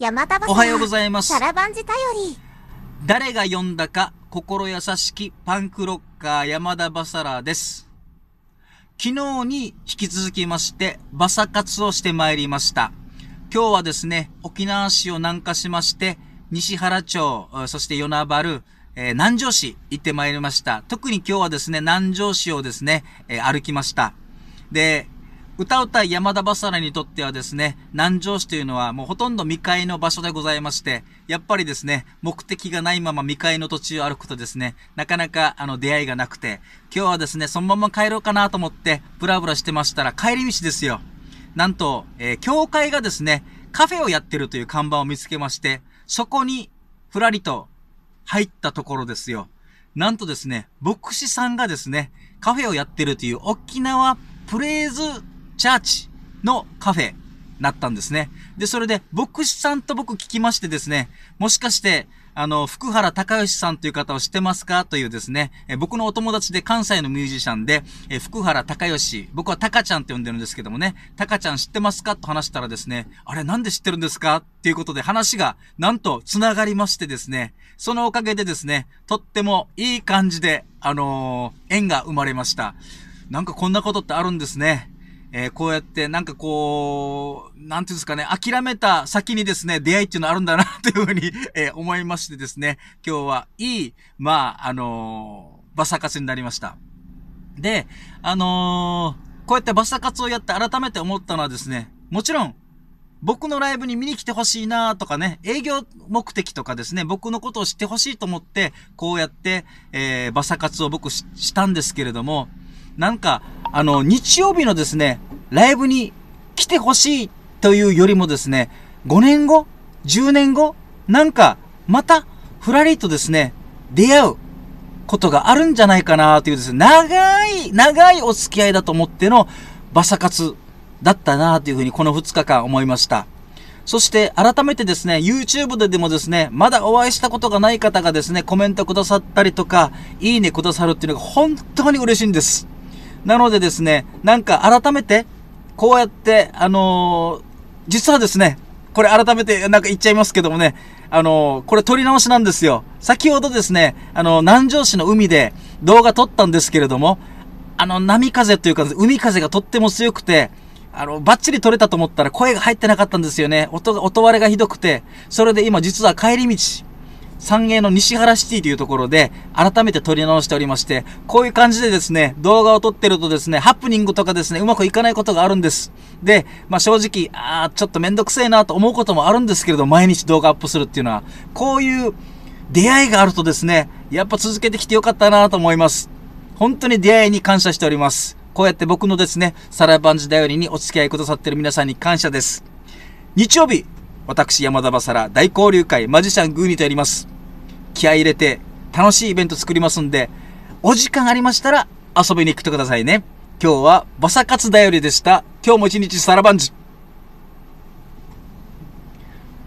山田おはようございますサ。ラバンジ頼り。誰が呼んだか心優しきパンクロッカー山田バサラです。昨日に引き続きまして、バサ活をしてまいりました。今日はですね、沖縄市を南下しまして、西原町、えーそして与那原、えー南城市行ってまいりました。特に今日はですね、南城市をですね、えー歩きました。で、歌うたい山田バサラにとってはですね、南城市というのはもうほとんど未開の場所でございまして、やっぱりですね、目的がないまま未開の土地を歩くとですね、なかなかあの出会いがなくて、今日はですね、そのまま帰ろうかなと思って、ブラブラしてましたら帰り道ですよ。なんと、えー教会がですね、カフェをやってるという看板を見つけまして、そこに、ふらりと入ったところですよ。なんとですね、牧師さんがですね、カフェをやってるという沖縄プレイズチャーチのカフェなったんですね。で、それで牧師さんと僕聞きましてですね、もしかして、あの、福原隆義さんという方を知ってますかというですね、え僕のお友達で関西のミュージシャンで、え福原隆義、僕はタカちゃんって呼んでるんですけどもね、タカちゃん知ってますかと話したらですね、あれなんで知ってるんですかっていうことで話がなんと繋がりましてですね、そのおかげでですね、とってもいい感じで、あのー縁が生まれました。なんかこんなことってあるんですね。えーこうやって、なんかこう、なんていうんですかね、諦めた先にですね、出会いっていうのあるんだな、というふうに、えー思いましてですね、今日はいい、まあ、あのーバサ活になりました。で、あのこうやってバサ活をやって改めて思ったのはですね、もちろん、僕のライブに見に来てほしいなとかね、営業目的とかですね、僕のことを知ってほしいと思って、こうやって、えー、バサ活を僕したんですけれども、なんか、あの、日曜日のですね、ライブに来てほしいというよりもですね、5年後 ?10 年後なんか、また、ふらりとですね、出会うことがあるんじゃないかなというですね、長い、長いお付き合いだと思ってのバサ活だったなというふうにこの2日間思いました。そして改めてですね、YouTube ででもですね、まだお会いしたことがない方がですね、コメントくださったりとか、いいねくださるっていうのが本当に嬉しいんです。なのでですね、なんか改めて、こうやって、あのー実はですね、これ改めてなんか言っちゃいますけどもね、あのーこれ撮り直しなんですよ。先ほどですね、あの、南城市の海で動画撮ったんですけれども、あの、波風というか、海風がとっても強くて、あの、バッチリ撮れたと思ったら声が入ってなかったんですよね。音、音割れがひどくて、それで今実は帰り道、三栄の西原シティというところで、改めて撮り直しておりまして、こういう感じでですね、動画を撮ってるとですね、ハプニングとかですね、うまくいかないことがあるんです。で、まあ正直、ああ、ちょっとめんどくせえなと思うこともあるんですけれど、毎日動画アップするっていうのは、こういう出会いがあるとですね、やっぱ続けてきてよかったなと思います。本当に出会いに感謝しております。こうやって僕のですね、サラバンジ頼りにお付き合いくださってる皆さんに感謝です。日曜日、私山田バサラ大交流会マジシャングーニとやります。気合い入れて楽しいイベント作りますんで、お時間ありましたら遊びに来てくださいね。今日はバサ活頼りでした。今日も一日サラバンジ。